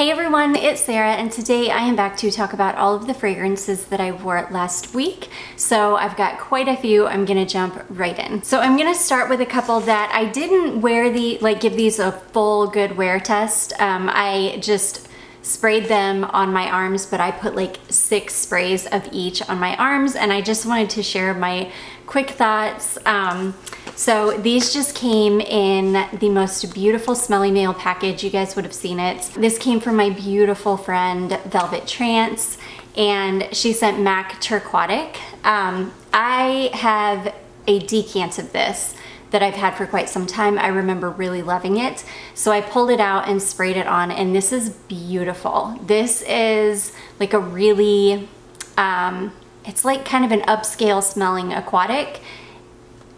Hey everyone, it's Sarah and today I am back to talk about all of the fragrances that I wore last week. So I've got quite a few, I'm gonna jump right in. So I'm gonna start with a couple that I didn't wear the, like give these a full good wear test. Um, I just sprayed them on my arms, but I put like six sprays of each on my arms and I just wanted to share my quick thoughts. Um, so these just came in the most beautiful smelly mail package. You guys would have seen it. This came from my beautiful friend Velvet Trance and she sent MAC Turquatic. Um, I have a decant of this that I've had for quite some time. I remember really loving it. So I pulled it out and sprayed it on and this is beautiful. This is like a really, um, it's like kind of an upscale smelling aquatic.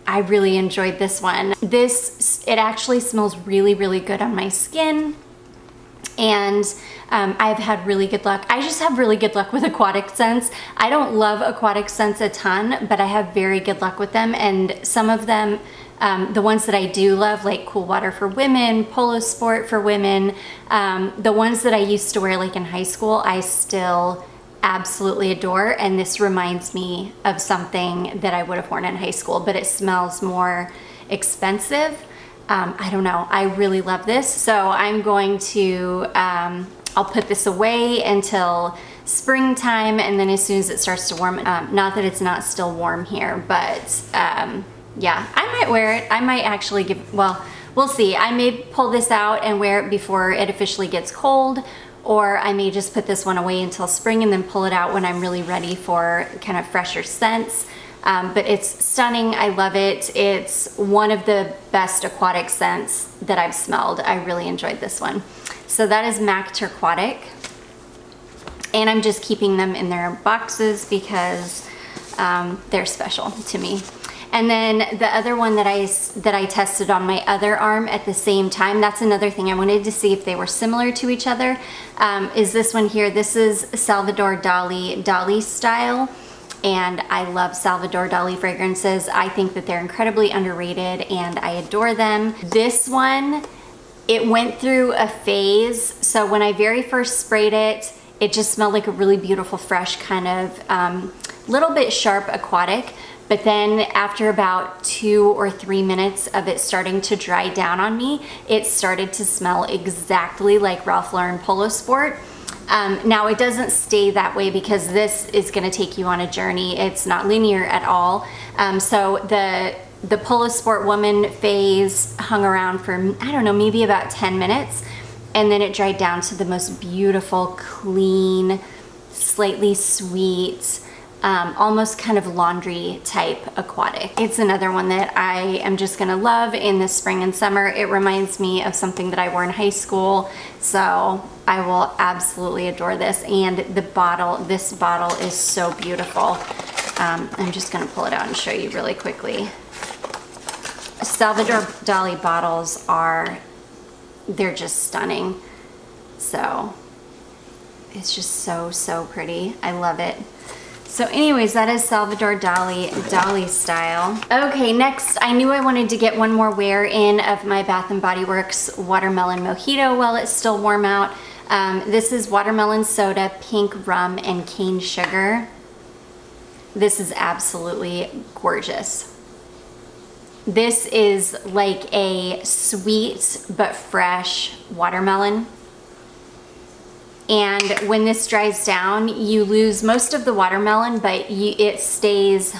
I really enjoyed this one. This, it actually smells really, really good on my skin and um, I've had really good luck. I just have really good luck with aquatic scents. I don't love aquatic scents a ton, but I have very good luck with them and some of them um, the ones that I do love, like Cool Water for Women, Polo Sport for Women, um, the ones that I used to wear like in high school, I still absolutely adore. And this reminds me of something that I would have worn in high school, but it smells more expensive. Um, I don't know, I really love this. So I'm going to, um, I'll put this away until springtime and then as soon as it starts to warm, um, not that it's not still warm here, but um, yeah, I might wear it. I might actually give, well, we'll see. I may pull this out and wear it before it officially gets cold, or I may just put this one away until spring and then pull it out when I'm really ready for kind of fresher scents. Um, but it's stunning. I love it. It's one of the best aquatic scents that I've smelled. I really enjoyed this one. So that is MAC Turquatic. And I'm just keeping them in their boxes because um, they're special to me. And then the other one that I, that I tested on my other arm at the same time, that's another thing. I wanted to see if they were similar to each other, um, is this one here. This is Salvador Dali, Dali style. And I love Salvador Dali fragrances. I think that they're incredibly underrated and I adore them. This one, it went through a phase. So when I very first sprayed it, it just smelled like a really beautiful, fresh kind of um, little bit sharp aquatic. But then after about two or three minutes of it starting to dry down on me, it started to smell exactly like Ralph Lauren Polo Sport. Um, now it doesn't stay that way because this is gonna take you on a journey. It's not linear at all. Um, so the the Polo Sport Woman phase hung around for, I don't know, maybe about 10 minutes. And then it dried down to the most beautiful, clean, slightly sweet, um, almost kind of laundry type aquatic. It's another one that I am just gonna love in the spring and summer. It reminds me of something that I wore in high school, so I will absolutely adore this. And the bottle, this bottle is so beautiful. Um, I'm just gonna pull it out and show you really quickly. Salvador Dali bottles are, they're just stunning. So it's just so, so pretty. I love it. So anyways, that is Salvador Dali, Dali style. Okay, next, I knew I wanted to get one more wear in of my Bath & Body Works Watermelon Mojito while it's still warm out. Um, this is watermelon soda, pink rum, and cane sugar. This is absolutely gorgeous. This is like a sweet but fresh watermelon and when this dries down you lose most of the watermelon but you, it stays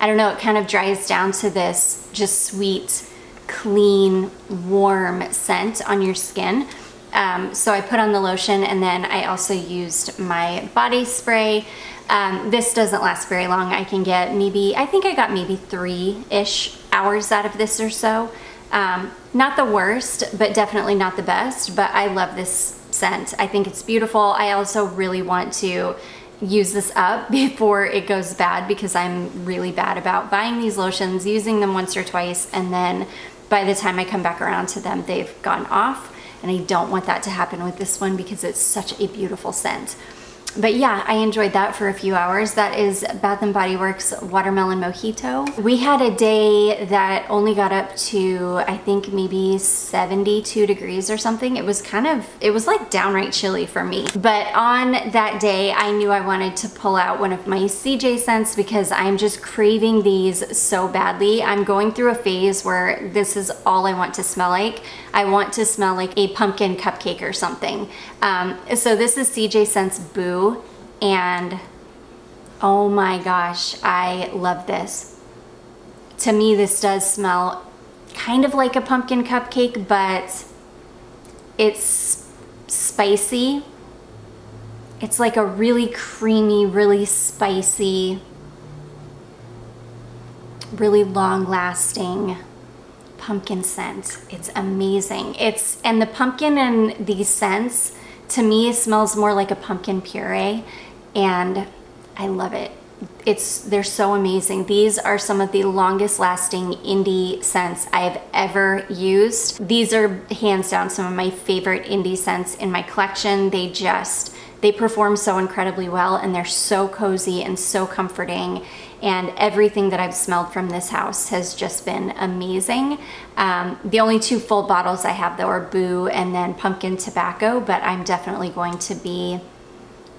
I don't know it kind of dries down to this just sweet clean warm scent on your skin. Um, so I put on the lotion and then I also used my body spray. Um, this doesn't last very long. I can get maybe I think I got maybe three-ish hours out of this or so. Um, not the worst but definitely not the best but I love this scent. I think it's beautiful. I also really want to use this up before it goes bad because I'm really bad about buying these lotions, using them once or twice, and then by the time I come back around to them, they've gone off. And I don't want that to happen with this one because it's such a beautiful scent. But yeah, I enjoyed that for a few hours. That is Bath & Body Works Watermelon Mojito. We had a day that only got up to, I think maybe 72 degrees or something. It was kind of, it was like downright chilly for me. But on that day, I knew I wanted to pull out one of my CJ scents because I'm just craving these so badly. I'm going through a phase where this is all I want to smell like. I want to smell like a pumpkin cupcake or something. Um, so this is CJ Scents Boo and oh my gosh, I love this. To me, this does smell kind of like a pumpkin cupcake, but it's spicy. It's like a really creamy, really spicy, really long lasting pumpkin scent. It's amazing. It's and the pumpkin and these scents to me it smells more like a pumpkin puree and I love it. It's they're so amazing. These are some of the longest lasting indie scents I've ever used. These are hands down some of my favorite indie scents in my collection. They just they perform so incredibly well and they're so cozy and so comforting and everything that I've smelled from this house has just been amazing. Um, the only two full bottles I have though are Boo and then Pumpkin Tobacco, but I'm definitely going to be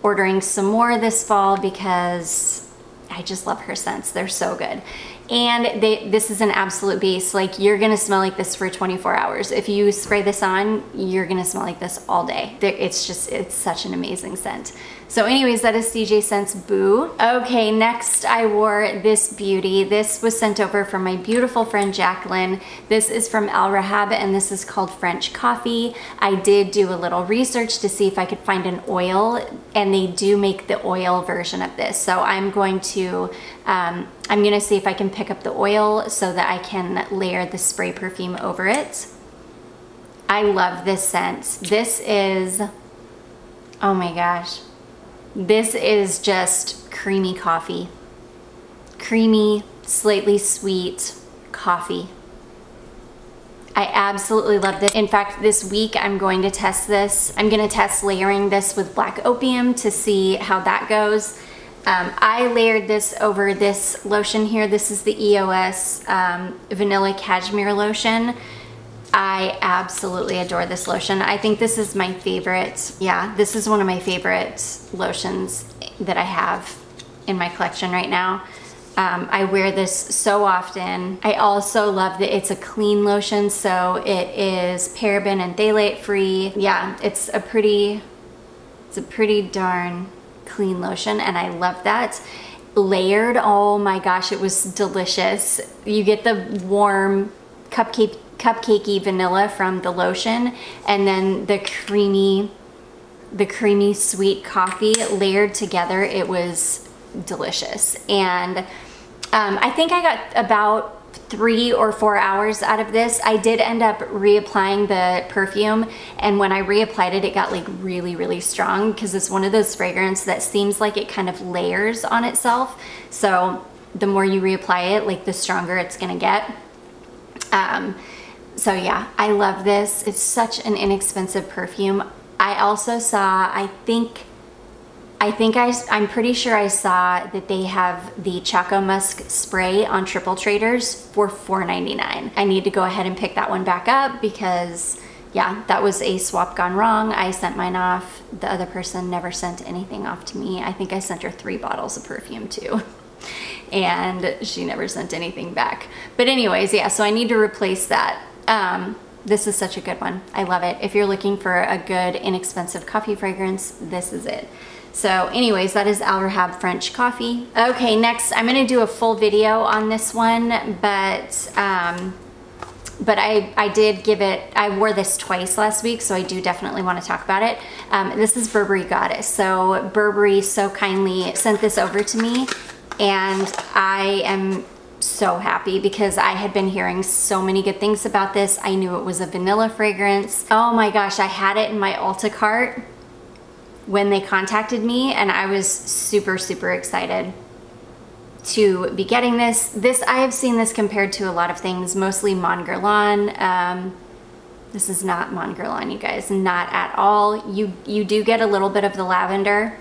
ordering some more this fall because I just love her scents. They're so good and they, this is an absolute beast. Like you're gonna smell like this for 24 hours. If you spray this on, you're gonna smell like this all day. It's just, it's such an amazing scent. So anyways, that is CJ Scents Boo. Okay, next I wore this beauty. This was sent over from my beautiful friend Jacqueline. This is from Al Rehab and this is called French Coffee. I did do a little research to see if I could find an oil and they do make the oil version of this. So I'm going to, um, I'm gonna see if I can pick up the oil so that I can layer the spray perfume over it. I love this scent. This is, oh my gosh. This is just creamy coffee. Creamy, slightly sweet coffee. I absolutely love this. In fact, this week I'm going to test this. I'm gonna test layering this with black opium to see how that goes. Um, I layered this over this lotion here. This is the EOS um, Vanilla Cashmere Lotion. I absolutely adore this lotion. I think this is my favorite. Yeah, this is one of my favorite lotions that I have in my collection right now. Um, I wear this so often. I also love that it's a clean lotion, so it is paraben and phthalate free. Yeah, it's a pretty, it's a pretty darn clean lotion and I love that. Layered, oh my gosh, it was delicious. You get the warm cupcake cupcakey vanilla from the lotion and then the creamy the creamy sweet coffee layered together it was delicious and um, I think I got about three or four hours out of this. I did end up reapplying the perfume and when I reapplied it, it got like really, really strong because it's one of those fragrance that seems like it kind of layers on itself. So the more you reapply it, like the stronger it's gonna get. Um, so yeah, I love this. It's such an inexpensive perfume. I also saw, I think, I think I, I'm pretty sure I saw that they have the Choco Musk spray on Triple Traders for $4.99. I need to go ahead and pick that one back up because yeah, that was a swap gone wrong. I sent mine off. The other person never sent anything off to me. I think I sent her three bottles of perfume too. and she never sent anything back. But anyways, yeah, so I need to replace that. Um, this is such a good one. I love it. If you're looking for a good, inexpensive coffee fragrance, this is it. So anyways, that is Al Rehab French Coffee. Okay, next I'm gonna do a full video on this one, but um, but I, I did give it, I wore this twice last week, so I do definitely want to talk about it. Um, this is Burberry Goddess. So Burberry so kindly sent this over to me, and I am so happy because I had been hearing so many good things about this. I knew it was a vanilla fragrance. Oh my gosh, I had it in my Ulta cart when they contacted me and I was super, super excited to be getting this. This, I have seen this compared to a lot of things, mostly Mon Guerlain. Um, this is not Mon Guerlain, you guys, not at all. You, you do get a little bit of the lavender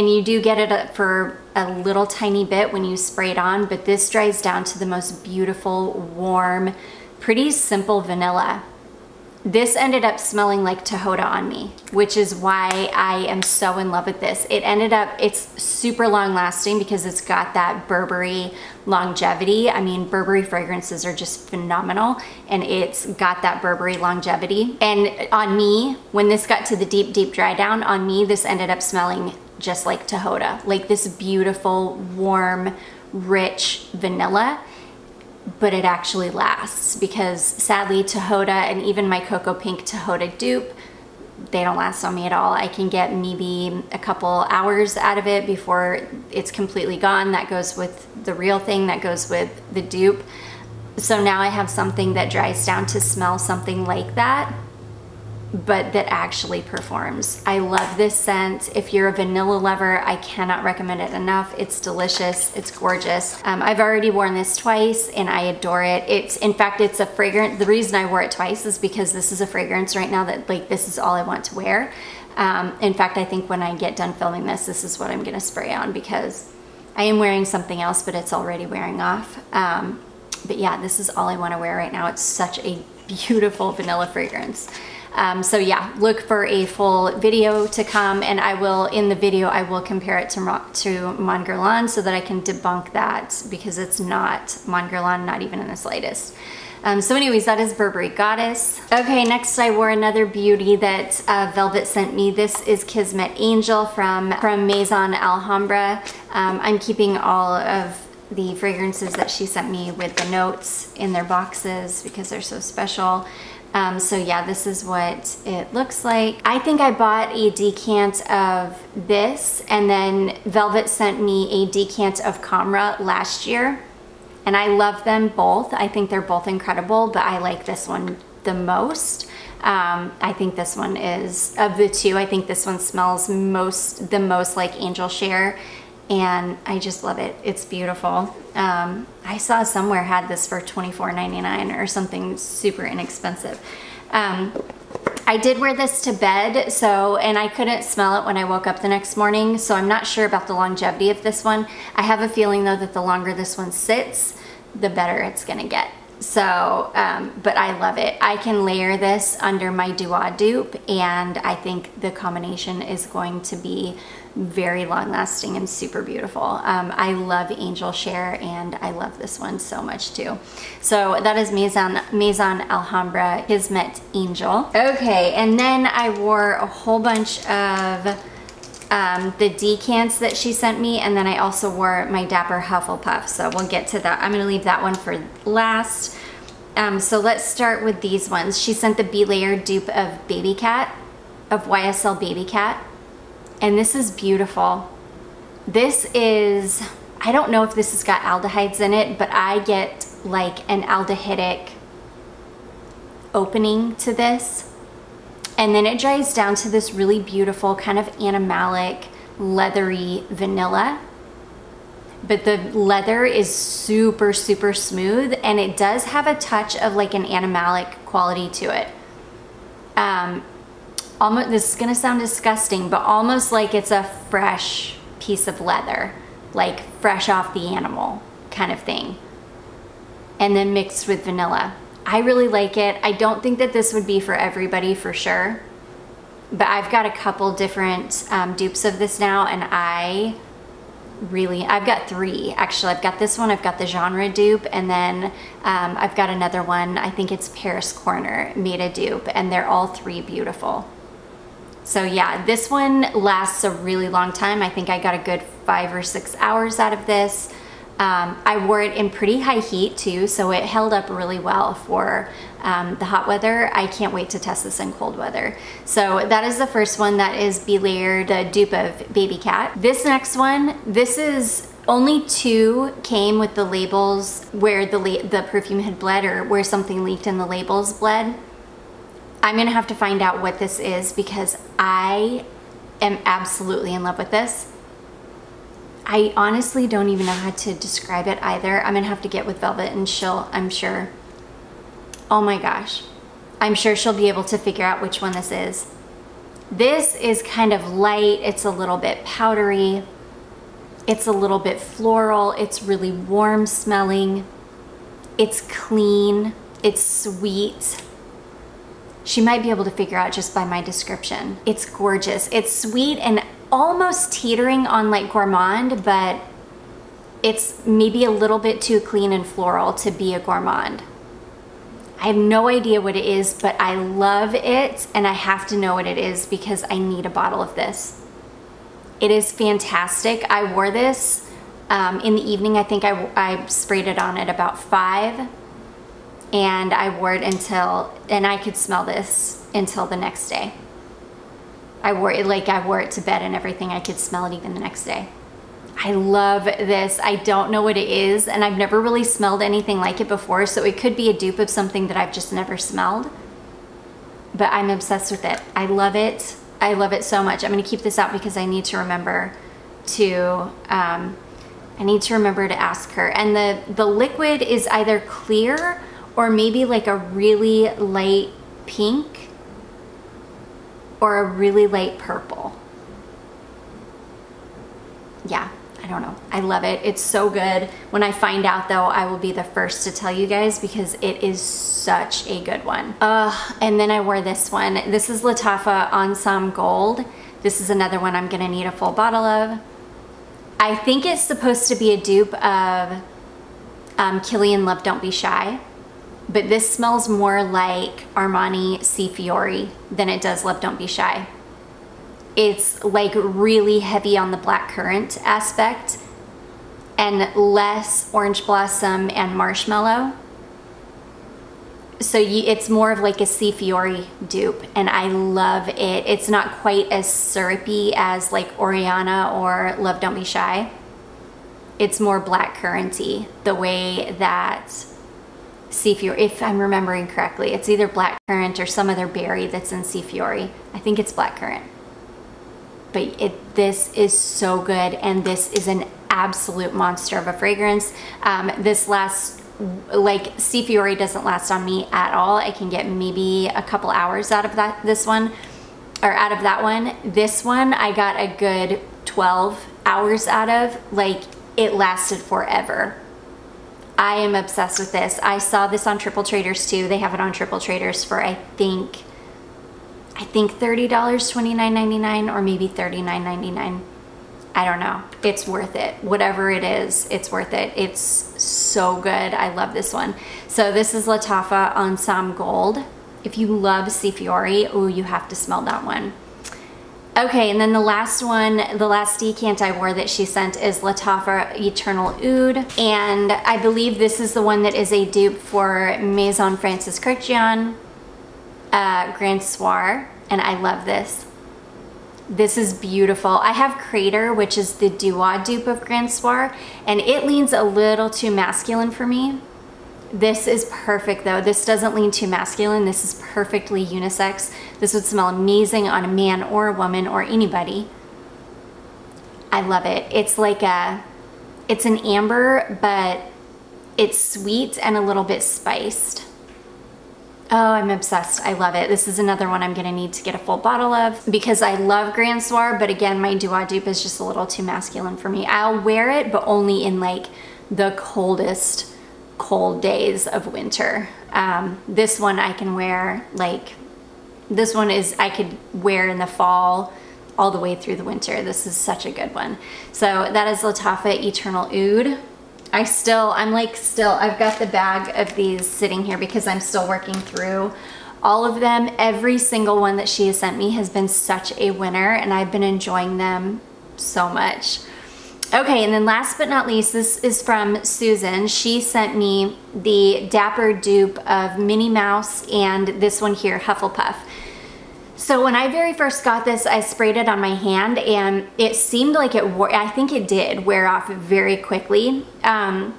and you do get it uh, for a little tiny bit when you spray it on, but this dries down to the most beautiful, warm, pretty simple vanilla. This ended up smelling like Tihota on me, which is why I am so in love with this. It ended up, it's super long lasting because it's got that Burberry longevity. I mean, Burberry fragrances are just phenomenal and it's got that Burberry longevity. And on me, when this got to the deep, deep dry down, on me, this ended up smelling just like Tihota, like this beautiful, warm, rich vanilla but it actually lasts because sadly Tihota and even my Cocoa Pink Tihota dupe, they don't last on me at all. I can get maybe a couple hours out of it before it's completely gone. That goes with the real thing, that goes with the dupe. So now I have something that dries down to smell something like that but that actually performs. I love this scent. If you're a vanilla lover, I cannot recommend it enough. It's delicious, it's gorgeous. Um, I've already worn this twice and I adore it. It's, in fact, it's a fragrance. The reason I wore it twice is because this is a fragrance right now that like, this is all I want to wear. Um, in fact, I think when I get done filming this, this is what I'm gonna spray on because I am wearing something else, but it's already wearing off. Um, but yeah, this is all I wanna wear right now. It's such a beautiful vanilla fragrance. Um, so yeah, look for a full video to come and I will, in the video, I will compare it to, to so that I can debunk that because it's not Mon Guerlain, not even in the slightest. Um, so anyways, that is Burberry Goddess. Okay, next I wore another beauty that uh, Velvet sent me. This is Kismet Angel from, from Maison Alhambra. Um, I'm keeping all of the fragrances that she sent me with the notes in their boxes because they're so special. Um, so yeah, this is what it looks like. I think I bought a decant of this and then Velvet sent me a decant of Khamrah last year and I love them both. I think they're both incredible, but I like this one the most. Um, I think this one is, of the two, I think this one smells most the most like Angel Share and I just love it. It's beautiful. Um, I saw somewhere had this for $24.99 or something super inexpensive. Um, I did wear this to bed, so, and I couldn't smell it when I woke up the next morning, so I'm not sure about the longevity of this one. I have a feeling though that the longer this one sits, the better it's gonna get. So, um, but I love it. I can layer this under my Dua dupe and I think the combination is going to be very long lasting and super beautiful. Um, I love Angel Share and I love this one so much too. So that is Maison, Maison Alhambra Kismet Angel. Okay, and then I wore a whole bunch of um, the decants that she sent me and then I also wore my Dapper Hufflepuff so we'll get to that. I'm gonna leave that one for last. Um, so let's start with these ones. She sent the B-Layer dupe of Baby Cat, of YSL Baby Cat and this is beautiful. This is, I don't know if this has got aldehydes in it, but I get like an aldehydic opening to this and then it dries down to this really beautiful kind of animalic, leathery vanilla. But the leather is super, super smooth and it does have a touch of like an animalic quality to it. Um, almost, this is gonna sound disgusting, but almost like it's a fresh piece of leather, like fresh off the animal kind of thing. And then mixed with vanilla. I really like it. I don't think that this would be for everybody for sure, but I've got a couple different um, dupes of this now and I really, I've got three actually. I've got this one, I've got the genre dupe, and then um, I've got another one, I think it's Paris Corner, made a dupe, and they're all three beautiful. So yeah, this one lasts a really long time. I think I got a good five or six hours out of this. Um, I wore it in pretty high heat too, so it held up really well for um, the hot weather. I can't wait to test this in cold weather. So that is the first one that is Be-Layered, the dupe of Baby Cat. This next one, this is only two came with the labels where the, the perfume had bled or where something leaked and the labels bled. I'm gonna have to find out what this is because I am absolutely in love with this. I honestly don't even know how to describe it either. I'm gonna have to get with Velvet and she'll, I'm sure. Oh my gosh. I'm sure she'll be able to figure out which one this is. This is kind of light. It's a little bit powdery. It's a little bit floral. It's really warm smelling. It's clean. It's sweet. She might be able to figure out just by my description. It's gorgeous. It's sweet and almost teetering on like gourmand, but it's maybe a little bit too clean and floral to be a gourmand. I have no idea what it is, but I love it and I have to know what it is because I need a bottle of this. It is fantastic. I wore this um, in the evening. I think I, I sprayed it on at about five and I wore it until, and I could smell this until the next day. I wore it like I wore it to bed and everything. I could smell it even the next day. I love this. I don't know what it is and I've never really smelled anything like it before so it could be a dupe of something that I've just never smelled. But I'm obsessed with it. I love it. I love it so much. I'm gonna keep this out because I need to remember to, um, I need to remember to ask her. And the, the liquid is either clear or maybe like a really light pink or a really light purple. Yeah, I don't know. I love it. It's so good. When I find out though, I will be the first to tell you guys because it is such a good one. Uh, and then I wore this one. This is Lattafa Ansaam Gold. This is another one I'm gonna need a full bottle of. I think it's supposed to be a dupe of um, Kilian Love Don't Be Shy but this smells more like Armani Si Fiori than it does Love Don't Be Shy. It's like really heavy on the black currant aspect and less orange blossom and marshmallow. So you, it's more of like a Si Fiori dupe and I love it. It's not quite as syrupy as like Oriana or Love Don't Be Shy. It's more black curranty the way that Si Fiori, if I'm remembering correctly. It's either blackcurrant or some other berry that's in Si Fiori. I think it's blackcurrant. But it, this is so good and this is an absolute monster of a fragrance. Um, this lasts, like Si Fiori doesn't last on me at all. I can get maybe a couple hours out of that this one or out of that one. This one I got a good 12 hours out of. Like it lasted forever. I am obsessed with this. I saw this on Triple Traders too. They have it on Triple Traders for I think I think $30, $29.99 or maybe $39.99. I don't know. It's worth it. Whatever it is, it's worth it. It's so good. I love this one. So this is Lattafa Ansaam Gold. If you love Si Fiori, oh, you have to smell that one. Okay, and then the last one, the last decant I wore that she sent is Lattafa Eternal Oud. And I believe this is the one that is a dupe for Maison Francis Kurkdjian uh, Grand Soir. And I love this. This is beautiful. I have Crater, which is the Dua dupe of Grand Soir, and it leans a little too masculine for me. This is perfect though. This doesn't lean too masculine. This is perfectly unisex. This would smell amazing on a man or a woman or anybody. I love it. It's like a, it's an amber, but it's sweet and a little bit spiced. Oh, I'm obsessed. I love it. This is another one I'm gonna need to get a full bottle of because I love Grand Soir, but again, my Dua dupe is just a little too masculine for me. I'll wear it, but only in like the coldest cold days of winter. Um, this one I can wear like, this one is, I could wear in the fall all the way through the winter. This is such a good one. So that is Lattafa Eternal Oud. I still, I'm like still, I've got the bag of these sitting here because I'm still working through all of them. Every single one that she has sent me has been such a winner and I've been enjoying them so much. Okay, and then last but not least, this is from Susan. She sent me the Dapper dupe of Minnie Mouse and this one here, Hufflepuff. So when I very first got this, I sprayed it on my hand and it seemed like it wore, I think it did wear off very quickly. Um,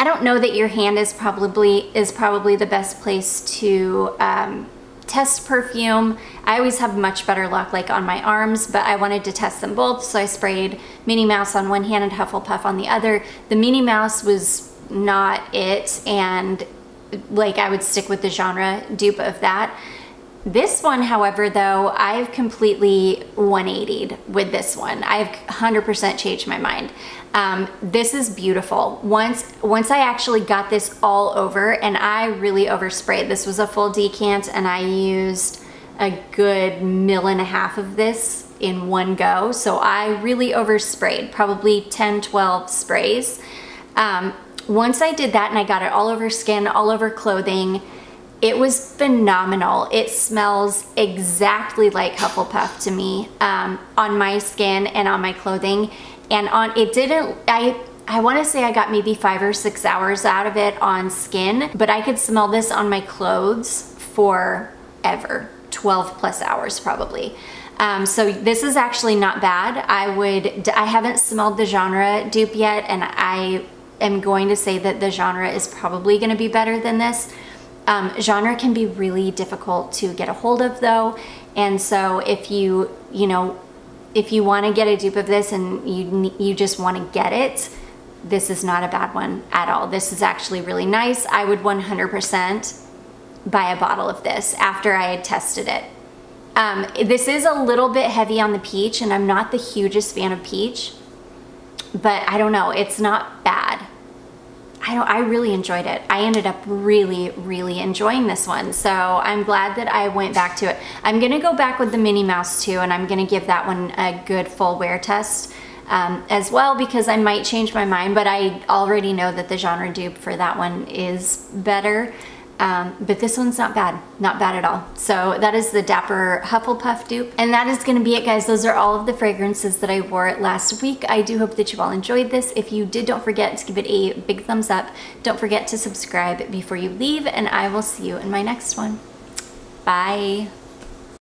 I don't know that your hand is probably is probably the best place to um, test perfume. I always have much better luck like on my arms, but I wanted to test them both. So I sprayed Minnie Mouse on one hand and Hufflepuff on the other. The Minnie Mouse was not it. And like I would stick with the genre dupe of that. This one, however, though, I've completely 180'd with this one. I've 100% changed my mind. Um, this is beautiful. Once, once I actually got this all over and I really oversprayed. This was a full decant and I used a good mill and a half of this in one go. So I really oversprayed, probably 10, 12 sprays. Um, once I did that and I got it all over skin, all over clothing, it was phenomenal. It smells exactly like Hufflepuff to me um, on my skin and on my clothing. And on it didn't, I, I wanna say I got maybe five or six hours out of it on skin, but I could smell this on my clothes forever, 12 plus hours probably. Um, so this is actually not bad. I would, I haven't smelled the genre dupe yet and I am going to say that the genre is probably gonna be better than this. Um, genre can be really difficult to get a hold of though. And so if you, you know, if you want to get a dupe of this and you, you just want to get it, this is not a bad one at all. This is actually really nice. I would 100% buy a bottle of this after I had tested it. Um, this is a little bit heavy on the peach and I'm not the hugest fan of peach, but I don't know, it's not bad. I don't, I really enjoyed it. I ended up really, really enjoying this one. So I'm glad that I went back to it. I'm gonna go back with the Minnie Mouse too, and I'm gonna give that one a good full wear test um, as well because I might change my mind, but I already know that the genre dupe for that one is better. Um, but this one's not bad, not bad at all. So that is the Dapper Hufflepuff dupe. And that is gonna be it guys. Those are all of the fragrances that I wore last week. I do hope that you all enjoyed this. If you did, don't forget to give it a big thumbs up. Don't forget to subscribe before you leave and I will see you in my next one. Bye.